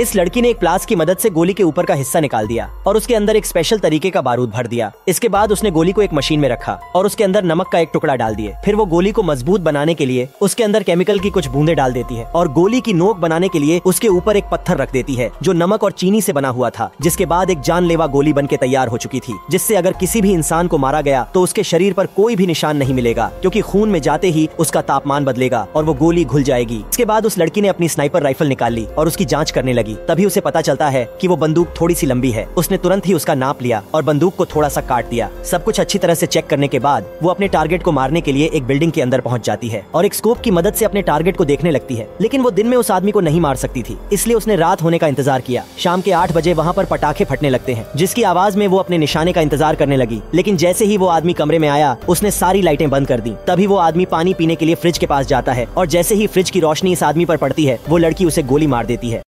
इस लड़की ने एक प्लास की मदद से गोली के ऊपर का हिस्सा निकाल दिया और उसके अंदर एक स्पेशल तरीके का बारूद भर दिया। इसके बाद उसने गोली को एक मशीन में रखा और उसके अंदर नमक का एक टुकड़ा डाल दिए। फिर वो गोली को मज़बूत बनाने के लिए उसके अंदर केमिकल की कुछ बूंदे डाल देती है और गोली की नोक बनाने के लिए उसके ऊपर एक पत्थर रख देती है, जो नमक और चीनी से बना हुआ था, जिसके बाद एक जानलेवा गोली बन के तैयार हो चुकी थी, जिससे अगर किसी भी इंसान को मारा गया तो उसके शरीर पर कोई भी निशान नहीं मिलेगा, क्योंकि खून में जाते ही उसका तापमान बदलेगा और वो गोली घुल जाएगी। इसके बाद उस लड़की ने अपनी स्नाइपर राइफल निकाल ली और उसकी जाँच करने लगी। तभी उसे पता चलता है कि वो बंदूक थोड़ी सी लंबी है। उसने तुरंत ही उसका नाप लिया और बंदूक को थोड़ा सा काट दिया। सब कुछ अच्छी तरह से चेक करने के बाद, वो अपने टारगेट को मारने के लिए एक बिल्डिंग के अंदर पहुँच जाती है और एक स्कोप की मदद से अपने टारगेट को देखने लगती है। लेकिन वो दिन में उस आदमी को नहीं मार सकती थी, इसलिए उसने रात होने का इंतज़ार किया। शाम के आठ बजे वहाँ पर पटाखे फटने लगते हैं, जिसकी आवाज़ में वो अपने निशाने का इंतज़ार करने लगी। लेकिन जैसे ही वो आदमी कमरे में आया, उसने सारी लाइटें बंद कर दी। तभी वो आदमी पानी पीने के लिए फ्रिज के पास जाता है और जैसे ही फ्रिज की रोशनी इस आदमी पर पड़ती है, वो लड़की उसे गोली मार देती है।